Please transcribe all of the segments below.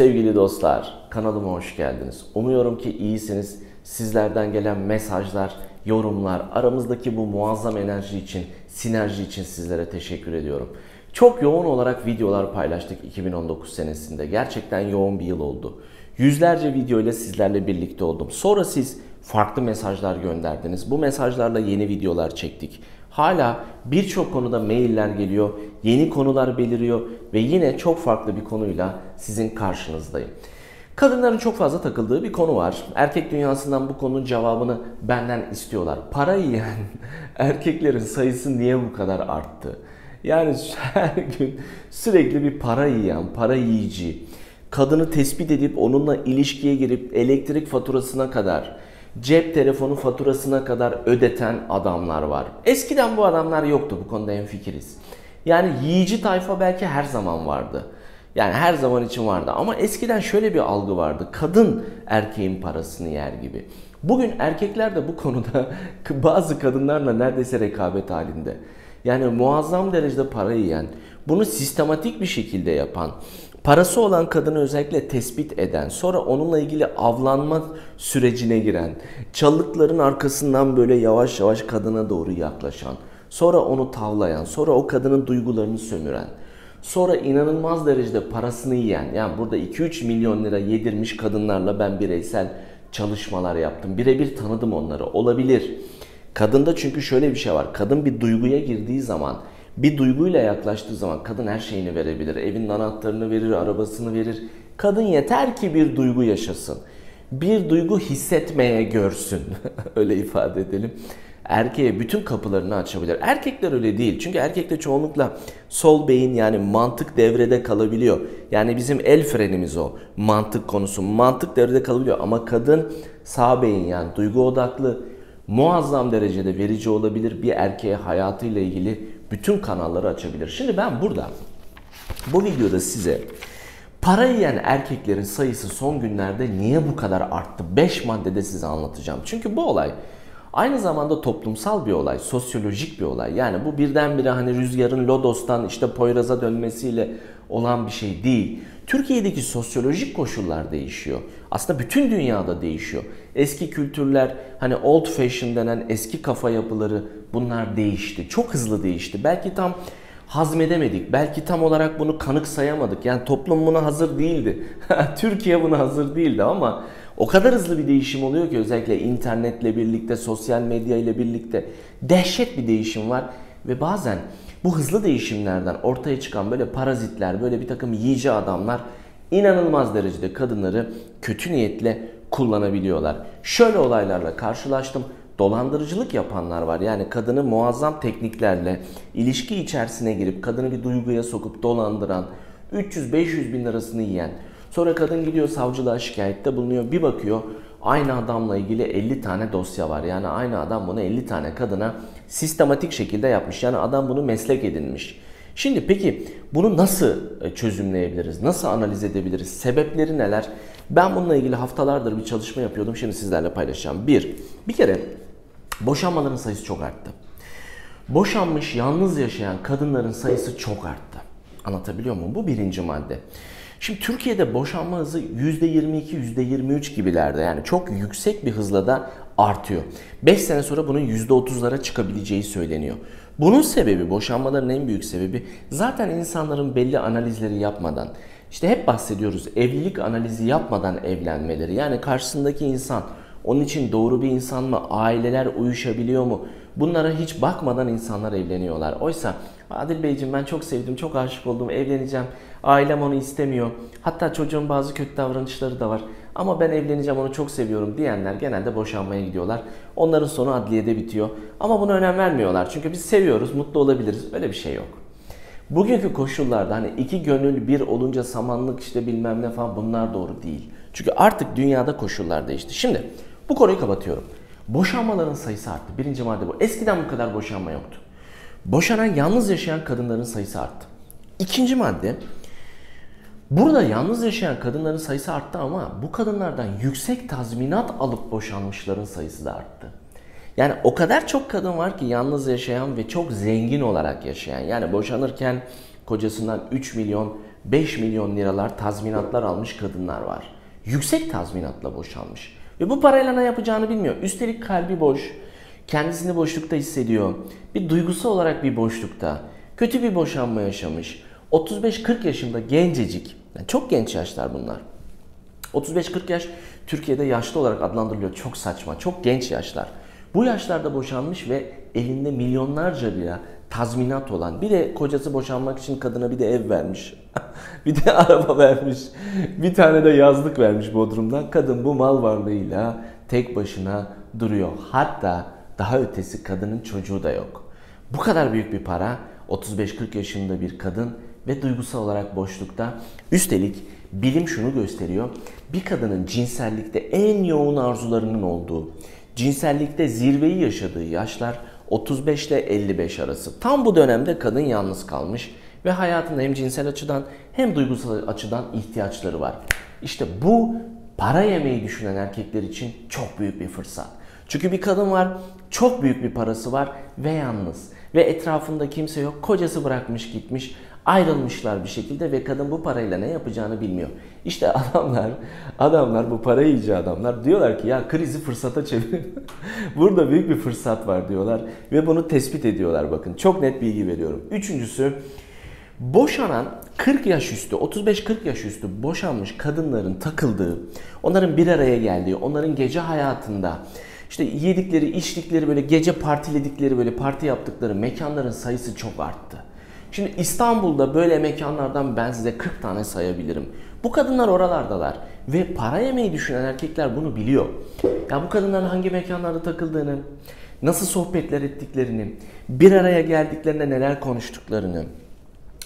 Sevgili dostlar, kanalıma hoş geldiniz. Umuyorum ki iyisiniz. Sizlerden gelen mesajlar, yorumlar, aramızdaki bu muazzam enerji için, sinerji için sizlere teşekkür ediyorum. Çok yoğun olarak videolar paylaştık 2019 senesinde. Gerçekten yoğun bir yıl oldu. Yüzlerce video ile sizlerle birlikte oldum. Sonra siz farklı mesajlar gönderdiniz. Bu mesajlarla yeni videolar çektik. Hala birçok konuda mailler geliyor, yeni konular beliriyor ve yine çok farklı bir konuyla sizin karşınızdayım. Kadınların çok fazla takıldığı bir konu var. Erkek dünyasından bu konunun cevabını benden istiyorlar. Para yiyen erkeklerin sayısı niye bu kadar arttı? Yani her gün sürekli bir para yiyen, para yiyici, kadını tespit edip onunla ilişkiye girip elektrik faturasına kadar, cep telefonu faturasına kadar ödeten adamlar var. Eskiden bu adamlar yoktu bu konuda en fikiriz. Yani yiyici tayfa belki her zaman vardı. Yani her zaman için vardı ama eskiden şöyle bir algı vardı. Kadın erkeğin parasını yer gibi. Bugün erkekler de bu konuda bazı kadınlarla neredeyse rekabet halinde. Yani muazzam derecede para yiyen, bunu sistematik bir şekilde yapan, parası olan kadını özellikle tespit eden, sonra onunla ilgili avlanma sürecine giren, çalıkların arkasından böyle yavaş yavaş kadına doğru yaklaşan, sonra onu tavlayan, sonra o kadının duygularını sömüren, sonra inanılmaz derecede parasını yiyen, yani burada 2-3 milyon lira yedirmiş kadınlarla ben bireysel çalışmalar yaptım. Birebir tanıdım onları. Olabilir. Kadında çünkü şöyle bir şey var. Kadın bir duyguya girdiği zaman, bir duyguyla yaklaştığı zaman kadın her şeyini verebilir. Evin anahtarını verir, arabasını verir. Kadın yeter ki bir duygu yaşasın. Bir duygu hissetmeye görsün. öyle ifade edelim. Erkeğe bütün kapılarını açabilir. Erkekler öyle değil. Çünkü erkekte çoğunlukla sol beyin yani mantık devrede kalabiliyor. Yani bizim el frenimiz o. Mantık konusu. Mantık devrede kalabiliyor. Ama kadın sağ beyin yani duygu odaklı muazzam derecede verici olabilir. Bir erkeğe hayatıyla ilgili bütün kanalları açabilir. Şimdi ben burada bu videoda size para yiyen erkeklerin sayısı son günlerde niye bu kadar arttı? 5 maddede size anlatacağım. Çünkü bu olay aynı zamanda toplumsal bir olay, sosyolojik bir olay. Yani bu birdenbire hani rüzgarın Lodos'tan işte Poyraz'a dönmesiyle olan bir şey değil. Türkiye'deki sosyolojik koşullar değişiyor. Aslında bütün dünyada değişiyor. Eski kültürler, hani old fashion denen eski kafa yapıları bunlar değişti. Çok hızlı değişti. Belki tam hazmedemedik. Belki tam olarak bunu kanık sayamadık. Yani toplum buna hazır değildi. Türkiye buna hazır değildi ama o kadar hızlı bir değişim oluyor ki özellikle internetle birlikte, sosyal medya ile birlikte dehşet bir değişim var ve bazen bu hızlı değişimlerden ortaya çıkan böyle parazitler, böyle bir takım yiyici adamlar inanılmaz derecede kadınları kötü niyetle kullanabiliyorlar. Şöyle olaylarla karşılaştım. Dolandırıcılık yapanlar var. Yani kadını muazzam tekniklerle ilişki içerisine girip kadını bir duyguya sokup dolandıran, 300-500 bin lirasını yiyen, sonra kadın gidiyor savcılığa şikayette bulunuyor. Bir bakıyor aynı adamla ilgili 50 tane dosya var. Yani aynı adam bunu 50 tane kadına sistematik şekilde yapmış. Yani adam bunu meslek edinmiş. Şimdi peki bunu nasıl e, çözümleyebiliriz? Nasıl analiz edebiliriz? Sebepleri neler? Ben bununla ilgili haftalardır bir çalışma yapıyordum. Şimdi sizlerle paylaşacağım. Bir, bir kere boşanmaların sayısı çok arttı. Boşanmış, yalnız yaşayan kadınların sayısı çok arttı. Anlatabiliyor muyum? Bu birinci madde. Şimdi Türkiye'de boşanma hızı %22, %23 gibilerde yani çok yüksek bir hızla da artıyor. 5 sene sonra bunun %30'lara çıkabileceği söyleniyor. Bunun sebebi, boşanmaların en büyük sebebi zaten insanların belli analizleri yapmadan, işte hep bahsediyoruz evlilik analizi yapmadan evlenmeleri. Yani karşısındaki insan onun için doğru bir insan mı, aileler uyuşabiliyor mu? Bunlara hiç bakmadan insanlar evleniyorlar. Oysa Adil Beyciğim ben çok sevdim, çok aşık oldum, evleneceğim. Ailem onu istemiyor. Hatta çocuğun bazı kötü davranışları da var. Ama ben evleneceğim onu çok seviyorum diyenler genelde boşanmaya gidiyorlar. Onların sonu adliyede bitiyor. Ama buna önem vermiyorlar. Çünkü biz seviyoruz, mutlu olabiliriz. Öyle bir şey yok. Bugünkü koşullarda hani iki gönül bir olunca samanlık işte bilmem ne falan bunlar doğru değil. Çünkü artık dünyada koşullar değişti. Şimdi bu konuyu kapatıyorum. Boşanmaların sayısı arttı. Birinci madde bu. Eskiden bu kadar boşanma yoktu. Boşanan yalnız yaşayan kadınların sayısı arttı. İkinci madde Burada yalnız yaşayan kadınların sayısı arttı ama bu kadınlardan yüksek tazminat alıp boşanmışların sayısı da arttı. Yani o kadar çok kadın var ki yalnız yaşayan ve çok zengin olarak yaşayan. Yani boşanırken kocasından 3 milyon 5 milyon liralar tazminatlar almış kadınlar var. Yüksek tazminatla boşanmış. Ve bu parayla ne yapacağını bilmiyor. Üstelik kalbi boş. Kendisini boşlukta hissediyor. Bir duygusal olarak bir boşlukta. Kötü bir boşanma yaşamış. 35-40 yaşında gencecik. Yani çok genç yaşlar bunlar. 35-40 yaş Türkiye'de yaşlı olarak adlandırılıyor. Çok saçma, çok genç yaşlar. Bu yaşlarda boşanmış ve elinde milyonlarca lira tazminat olan bir de kocası boşanmak için kadına bir de ev vermiş. bir de araba vermiş. Bir tane de yazlık vermiş Bodrum'dan. Kadın bu mal varlığıyla tek başına duruyor. Hatta daha ötesi kadının çocuğu da yok. Bu kadar büyük bir para 35-40 yaşında bir kadın ve duygusal olarak boşlukta. Üstelik bilim şunu gösteriyor. Bir kadının cinsellikte en yoğun arzularının olduğu, cinsellikte zirveyi yaşadığı yaşlar 35 ile 55 arası. Tam bu dönemde kadın yalnız kalmış ve hayatında hem cinsel açıdan hem duygusal açıdan ihtiyaçları var. İşte bu para yemeyi düşünen erkekler için çok büyük bir fırsat. Çünkü bir kadın var, çok büyük bir parası var ve yalnız. Ve etrafında kimse yok. Kocası bırakmış gitmiş. Ayrılmışlar bir şekilde ve kadın bu parayla ne yapacağını bilmiyor. İşte adamlar, adamlar bu para yiyici adamlar diyorlar ki ya krizi fırsata çevir. Burada büyük bir fırsat var diyorlar ve bunu tespit ediyorlar bakın. Çok net bilgi veriyorum. Üçüncüsü boşanan 40 yaş üstü, 35-40 yaş üstü boşanmış kadınların takıldığı, onların bir araya geldiği, onların gece hayatında işte yedikleri, içtikleri böyle gece partiledikleri böyle parti yaptıkları mekanların sayısı çok arttı. Şimdi İstanbul'da böyle mekanlardan ben size 40 tane sayabilirim. Bu kadınlar oralardalar ve para yemeyi düşünen erkekler bunu biliyor. Ya bu kadınların hangi mekanlarda takıldığını, nasıl sohbetler ettiklerini, bir araya geldiklerinde neler konuştuklarını,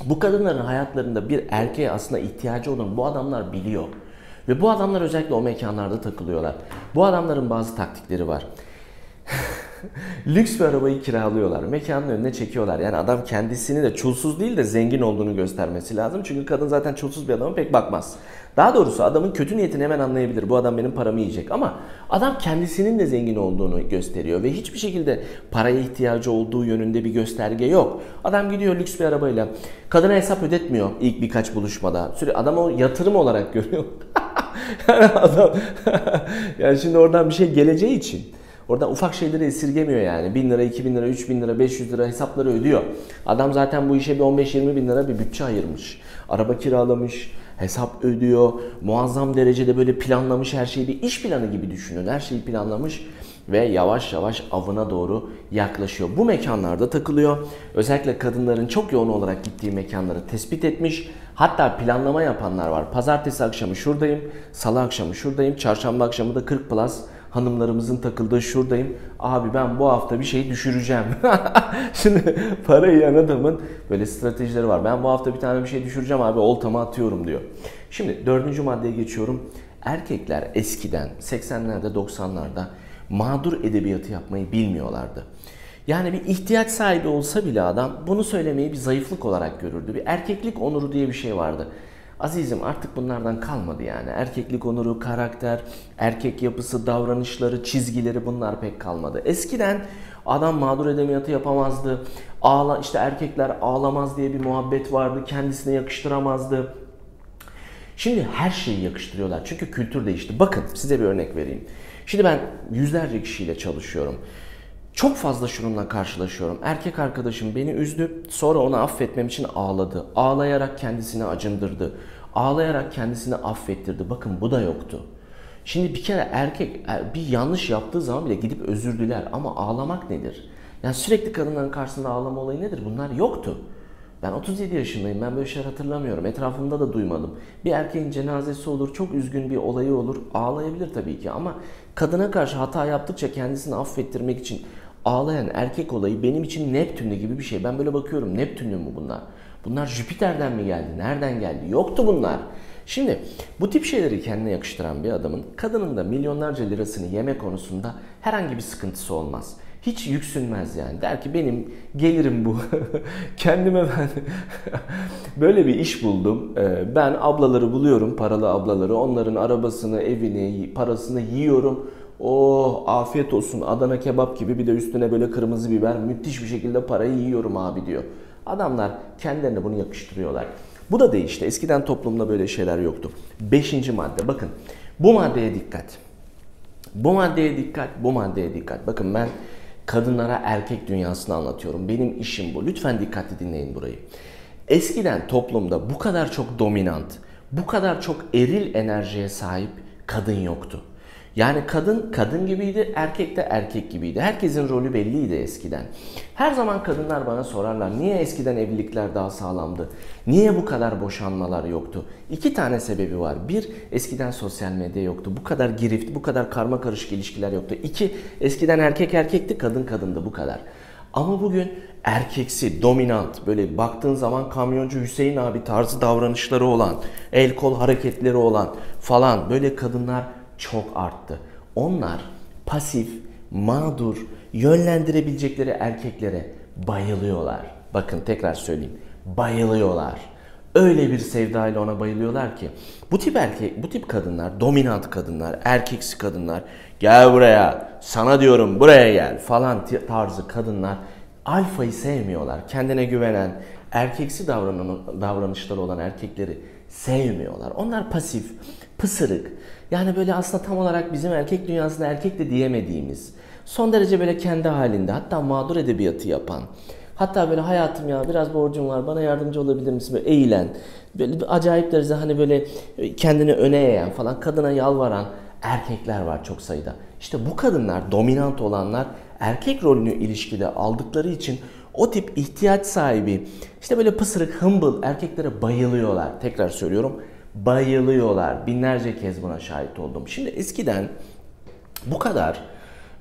bu kadınların hayatlarında bir erkeğe aslında ihtiyacı olan bu adamlar biliyor. Ve bu adamlar özellikle o mekanlarda takılıyorlar. Bu adamların bazı taktikleri var. Lüks bir arabayı kiralıyorlar. Mekanın önüne çekiyorlar. Yani adam kendisini de çulsuz değil de zengin olduğunu göstermesi lazım. Çünkü kadın zaten çulsuz bir adama pek bakmaz. Daha doğrusu adamın kötü niyetini hemen anlayabilir. Bu adam benim paramı yiyecek. Ama adam kendisinin de zengin olduğunu gösteriyor. Ve hiçbir şekilde paraya ihtiyacı olduğu yönünde bir gösterge yok. Adam gidiyor lüks bir arabayla. Kadına hesap ödetmiyor ilk birkaç buluşmada. Sürekli adam o yatırım olarak görüyor. adam yani şimdi oradan bir şey geleceği için Oradan ufak şeyleri esirgemiyor yani. 1000 lira, 2000 lira, 3000 lira, 500 lira hesapları ödüyor. Adam zaten bu işe bir 15-20 bin lira bir bütçe ayırmış. Araba kiralamış, hesap ödüyor. Muazzam derecede böyle planlamış her şeyi bir iş planı gibi düşünün. Her şeyi planlamış ve yavaş yavaş avına doğru yaklaşıyor. Bu mekanlarda takılıyor. Özellikle kadınların çok yoğun olarak gittiği mekanları tespit etmiş. Hatta planlama yapanlar var. Pazartesi akşamı şuradayım, salı akşamı şuradayım, çarşamba akşamı da 40 plus hanımlarımızın takıldığı şuradayım. Abi ben bu hafta bir şey düşüreceğim. Şimdi para yiyen adamın böyle stratejileri var. Ben bu hafta bir tane bir şey düşüreceğim abi oltama atıyorum diyor. Şimdi dördüncü maddeye geçiyorum. Erkekler eskiden 80'lerde 90'larda mağdur edebiyatı yapmayı bilmiyorlardı. Yani bir ihtiyaç sahibi olsa bile adam bunu söylemeyi bir zayıflık olarak görürdü. Bir erkeklik onuru diye bir şey vardı. Azizim artık bunlardan kalmadı yani. Erkeklik onuru, karakter, erkek yapısı, davranışları, çizgileri bunlar pek kalmadı. Eskiden adam mağdur edemiyatı yapamazdı. Ağla işte erkekler ağlamaz diye bir muhabbet vardı. Kendisine yakıştıramazdı. Şimdi her şeyi yakıştırıyorlar. Çünkü kültür değişti. Bakın size bir örnek vereyim. Şimdi ben yüzlerce kişiyle çalışıyorum. Çok fazla şununla karşılaşıyorum. Erkek arkadaşım beni üzdü. Sonra onu affetmem için ağladı. Ağlayarak kendisini acındırdı. Ağlayarak kendisini affettirdi. Bakın bu da yoktu. Şimdi bir kere erkek e, bir yanlış yaptığı zaman bile gidip özür diler. Ama ağlamak nedir? Yani sürekli kadınların karşısında ağlama olayı nedir? Bunlar yoktu. Ben 37 yaşındayım. Ben böyle şeyler hatırlamıyorum. Etrafımda da duymadım. Bir erkeğin cenazesi olur, çok üzgün bir olayı olur. Ağlayabilir tabii ki ama kadına karşı hata yaptıkça kendisini affettirmek için ağlayan erkek olayı benim için Neptünlü gibi bir şey. Ben böyle bakıyorum Neptünlü mü bunlar? Bunlar Jüpiter'den mi geldi? Nereden geldi? Yoktu bunlar. Şimdi bu tip şeyleri kendine yakıştıran bir adamın kadının da milyonlarca lirasını yeme konusunda herhangi bir sıkıntısı olmaz. Hiç yüksünmez yani. Der ki benim gelirim bu. Kendime ben böyle bir iş buldum. Ee, ben ablaları buluyorum, paralı ablaları. Onların arabasını, evini, parasını yiyorum. Oh afiyet olsun Adana kebap gibi bir de üstüne böyle kırmızı biber müthiş bir şekilde parayı yiyorum abi diyor. Adamlar kendilerine bunu yakıştırıyorlar. Bu da değişti. Eskiden toplumda böyle şeyler yoktu. Beşinci madde bakın bu maddeye dikkat. Bu maddeye dikkat, bu maddeye dikkat. Bakın ben kadınlara erkek dünyasını anlatıyorum. Benim işim bu. Lütfen dikkatli dinleyin burayı. Eskiden toplumda bu kadar çok dominant, bu kadar çok eril enerjiye sahip kadın yoktu. Yani kadın kadın gibiydi, erkek de erkek gibiydi. Herkesin rolü belliydi eskiden. Her zaman kadınlar bana sorarlar niye eskiden evlilikler daha sağlamdı? Niye bu kadar boşanmalar yoktu? İki tane sebebi var. Bir, eskiden sosyal medya yoktu. Bu kadar girift, bu kadar karma karışık ilişkiler yoktu. İki, eskiden erkek erkekti, kadın kadındı bu kadar. Ama bugün erkeksi, dominant, böyle baktığın zaman kamyoncu Hüseyin abi tarzı davranışları olan, el kol hareketleri olan falan böyle kadınlar çok arttı. Onlar pasif, mağdur, yönlendirebilecekleri erkeklere bayılıyorlar. Bakın tekrar söyleyeyim. Bayılıyorlar. Öyle bir sevdayla ona bayılıyorlar ki. Bu tip erkek, bu tip kadınlar, dominant kadınlar, erkeksi kadınlar, gel buraya, sana diyorum buraya gel falan tarzı kadınlar alfayı sevmiyorlar. Kendine güvenen, erkeksi davranan, davranışları olan erkekleri sevmiyorlar. Onlar pasif, pısırık. Yani böyle aslında tam olarak bizim erkek dünyasında erkek de diyemediğimiz, son derece böyle kendi halinde hatta mağdur edebiyatı yapan, hatta böyle hayatım ya biraz borcum var bana yardımcı olabilir misin böyle eğilen, böyle acayip derecede hani böyle kendini öne eğen falan kadına yalvaran erkekler var çok sayıda. İşte bu kadınlar dominant olanlar erkek rolünü ilişkide aldıkları için o tip ihtiyaç sahibi işte böyle pısırık humble erkeklere bayılıyorlar. Tekrar söylüyorum bayılıyorlar. Binlerce kez buna şahit oldum. Şimdi eskiden bu kadar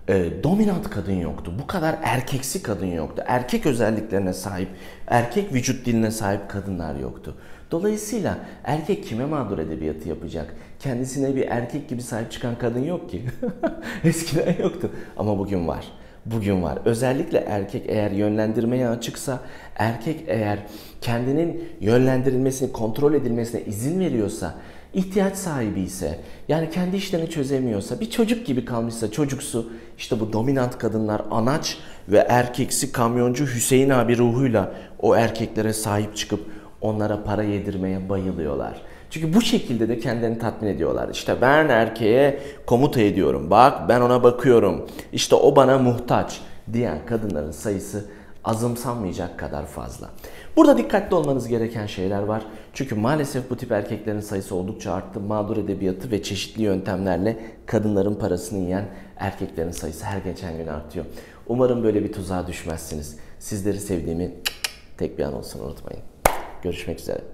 e, dominant kadın yoktu. Bu kadar erkeksi kadın yoktu. Erkek özelliklerine sahip, erkek vücut diline sahip kadınlar yoktu. Dolayısıyla erkek kime mağdur edebiyatı yapacak? Kendisine bir erkek gibi sahip çıkan kadın yok ki. Eskiden yoktu ama bugün var bugün var. Özellikle erkek eğer yönlendirmeye açıksa, erkek eğer kendinin yönlendirilmesini, kontrol edilmesine izin veriyorsa, ihtiyaç sahibi ise, yani kendi işlerini çözemiyorsa, bir çocuk gibi kalmışsa, çocuksu, işte bu dominant kadınlar anaç ve erkeksi kamyoncu Hüseyin abi ruhuyla o erkeklere sahip çıkıp onlara para yedirmeye bayılıyorlar. Çünkü bu şekilde de kendilerini tatmin ediyorlar. İşte ben erkeğe komuta ediyorum. Bak ben ona bakıyorum. İşte o bana muhtaç diyen kadınların sayısı azımsanmayacak kadar fazla. Burada dikkatli olmanız gereken şeyler var. Çünkü maalesef bu tip erkeklerin sayısı oldukça arttı. Mağdur edebiyatı ve çeşitli yöntemlerle kadınların parasını yiyen erkeklerin sayısı her geçen gün artıyor. Umarım böyle bir tuzağa düşmezsiniz. Sizleri sevdiğimi tek bir an olsun unutmayın. Görüşmek üzere.